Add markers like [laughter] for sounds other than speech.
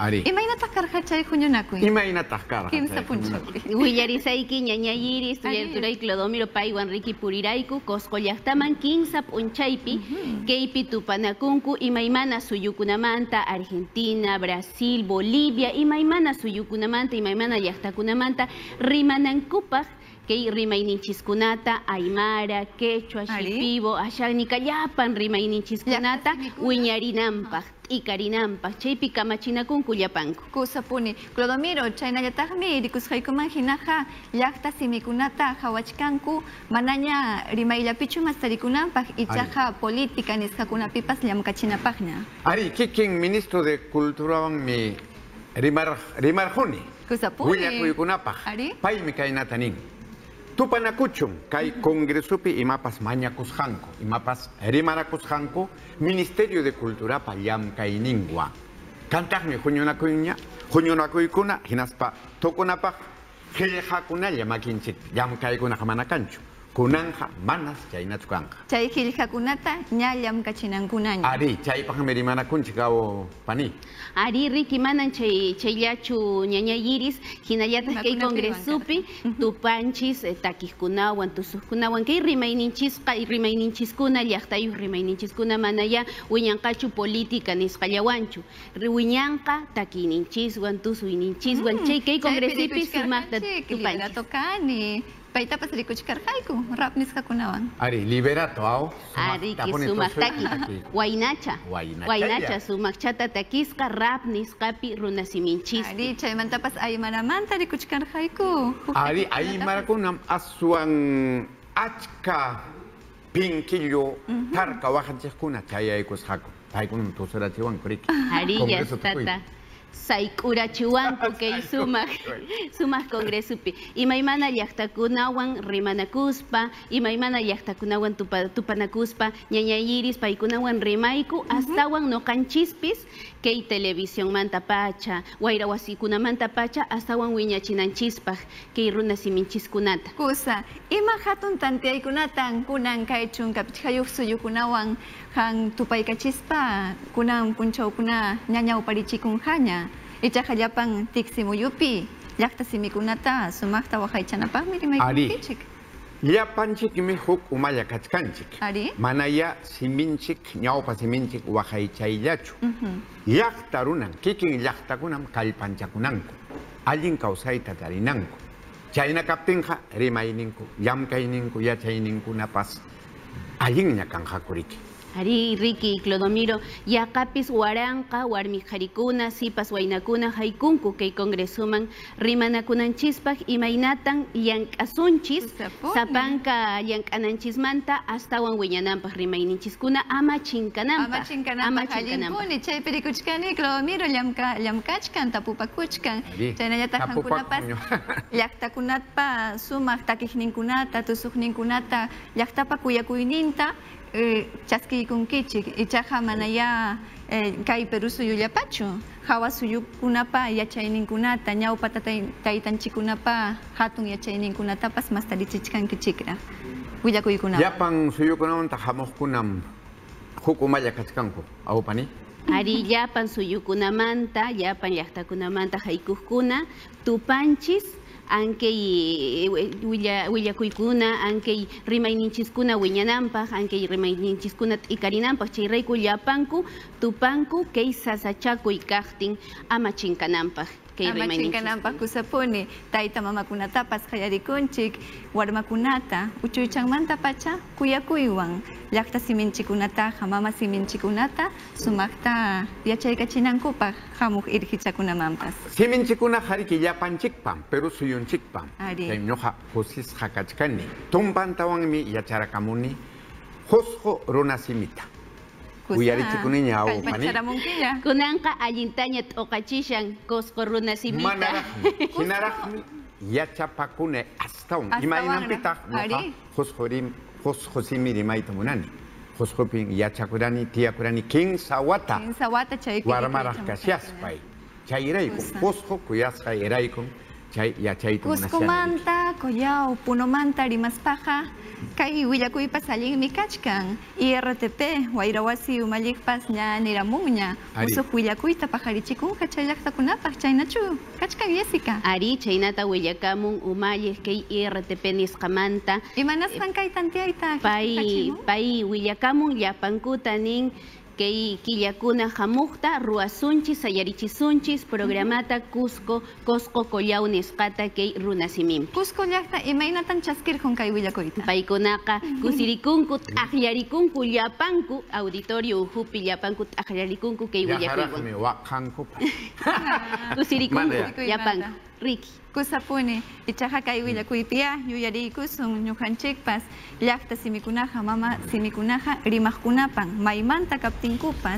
Ari. Imaynataq karqa chay huñunakuy. Imaynataq karqa Kimsa chay punchawpi. Willarisayki ñañayiri Ari. tuyarturay Clodomiro paywan Ricky purirayku Cosco llaqtaman kinsa p'unchaypi kaypi tupanakunku imaymana suyukunamanta Argentina, Brasil, Bolivia imaymana suyukunamanta imaymana llaqtakunamanta rimanankupaq kay rimayninchiskunata Aymara, Quechua. Shipibo, Ashagnika llapan rimayninchiskunata T'ikarinanpaq chaypi kamachinakunku llapanku. Kusapuni. Clodomiro, chaynallataqmi rikusqaykuman hinaqa llaqta simikunata hawachkanku manaña rimayllapichu mastarikunanpaq ichaqa política nisqakunapipas llamkachinapaqña. Ari kikin ministro de Culturawanmi rimar rimarjuni. Kusapuni. Willakuykunapaq. Ari. Paymi kaynata nin. Tupanakuchun kay congresupi imapas mañakusqanku, imapas rimarakusqanku Ministerio de Culturapa llamkayninwan. Kantaqmi huñunakuyña, huñunakuykuna hinaspa tukunapaq qillqakunalla makinchik llamkaykunaqa mana kanchu. Kunanja manas chaynachu kanqa. Chay qillqakunata ña llamkachinankunaña. Ari, chaypaqmi rimanakunchik awo pani. Ari Ricky manan chay chayllachu ñañayiris hinallatas kay congresupi tupanchis eh, takijkunawan tusujkunawan kay rimayninchisqa y rimayninchiskuna llaqtayuq rimayninchiskuna manaya wiñanqachu política nisqallawanchu wiñanqa takiyninchiswan tusuyninchiswan chay kay congresipi sumaqta tupanchis Liberato kani. Paytapas rikuchkarqayku rap. Ari, liberato awo. Ari Sumaq que tapuni sumaq tusuy, taki taki. waynacha Waynacha waynacha ya. sumaq chata takisqa rap nisqapi runasiminchis Ari, chaymantapas aymanamanta rikuchkarqayku. Ari, ahí marakunam aswan achka pinkillo tarka. Paykunam kuriki. Arilla Congreso tukuy. Tata sayk'urachiwanku [laughs] kay sumaq sumaq congresupi. Imaymana llaqtakunawan rimanakuspa. Imaymana llaqtakunawan tupa, tupanakuspa. Ñañayiris paykunawan rimayku astawan noqanchispis kay televisión manta pacha wayra wasikunamanta pacha astawan wiñachinanchispaq kay runa siminchiskunata Kusa, ima hatun tantiaykunatan kunan kay chunkapi hayuq suyukunawan. Han tupaykachispa. Kunan punchawkuna ñañaw parichikunqaña ichaqa llapan tiqsimuyupi llaqta simikunata sumaqta waqaychanapaqmi rimaykunkichik. Llapanchikmi huk umalla kachkanchik. Ari. Manaya siminchik, ñawpa siminchik waqaychayllachu. Ujú. llaqta runan kikin llaqtakunam kallpanchakunanku allin kawsayta tarinanku chayna kaptinqa rimayninku llamkayninku yachayninkunapas allinña kanqakuriki Ari Ricky Clodomiro yaqapis waranqa warmi qarikuna sipas waynakuna haykunku kay congresuman rimanakunanchispaq imaynatan llank'asunchis Usapuni. sapanka llank'ananchismanta astawan wiñananpaq rimayninchiskuna ama chinkananpaq Amachinkanapaq allimpuni, chaypi rikuchkani, Clodomiro llamka. Ari, Chaynallataq hankunapas tapupakuño. llaqtakunapa [laughs] sumaq takiqninkunata, chaskiykunkichik. Ichaqa manaya eh, kay Perú suyullapachu. Hawa suyukunapa yachayninkunata, ñawpa tatay- taytanchikunapa hatun yachayninkunatapas mastarichichkankichikra. Willakuykunapa. llapan suyukunamanta hamuqkunam huk umalla kachkanku awpani Ari llapan suyukunamanta llapan llaqtakunamanta haykuqkuna tupanchis ankay eh, willa willakuykuna ankay rimayninchiskuna wiñananpaq ankay rimayninchiskuna t'ikarinanpaq chayrayku llapanku tupanku kay sasachakuy kaqtin ama chinkananpaq kay rimayninchis Amachinkananpaq kusapuni, tayta mamakunatapas qayarikunchik, warmakunata, uchuychanmanta pacha kuyakuywan, llaqta siminchikunataqa, mama siminchikunata, sumaqta yachaykachinankupaq hamuq irqichakunamanpas. siminchikuna qariki llapanchikpam pero suyunchikpam. Ari. ñuqa husisqa kachkani tumpantawanmi yacharakamuni husqu runa Uyarichi kuninha kan au mani. Charamunkiya. Kunanqa allintaña t'uqachishan Cusco runa simita. Manaraqmi, hinaraqmi [laughs] yachapakuna astawan. Imaynanpitaq nuqa Cuscorim ya rimayta munani. Cuscopin yachakurani sawata kinsa wata. Kinsa wata chaykin. Warmaraq kasiyaspay. Chayraykum, Cusco kuyasqa eraykun. Chay yachayta munashani. Cuscomanta, Collao, Punomanta, Rimaspaja, kay willakuypas allinmi kachkan. IRTP, Wayrawasi umallikpas ña niramunña. Ari. Usuq willakuyta pajarichikunqa chay llaqtakunapaq chaynachu. Kachkan Jessica. Ari chaynata willakamun umalliq kay IRTP nisqamanta Imanasqan kay tantiayta. pay Kachimun? pay willakamun llapankuta nin kay killakuna hamuqta ruasunchis sayarichisunchis programata Cusco Cosco Collao nisqata kay runasiminpi Cusco llaqta imaynatan chaskirqun kay willakuyta. paykunaqa kusirikunku t'aqllarikunku llapanku auditorio uhupi [laughs] llapanku t'aqllarikunku kay willakuywan Yajaraqmi waqankupa. kusirikunku llapanku Ricky Kusapuni, ichaja kay willakuypiya, yuyariykusun ñuqanchikpas, llaqta simikunaqa, mama simikunaqa, rimaqkunapan, maymanta kaptinkupas,